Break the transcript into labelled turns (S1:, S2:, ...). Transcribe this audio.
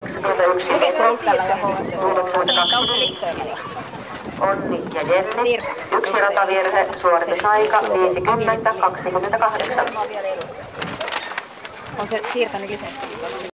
S1: 21
S2: jo
S1: Kautta
S2: listoilla jo.
S1: Onni ja Jenni.
S2: Sirpa.
S1: Yksi ratavirhe, suoritusaika 50, 28. Niin, niin.
S2: On se siirtänyt lisenssi.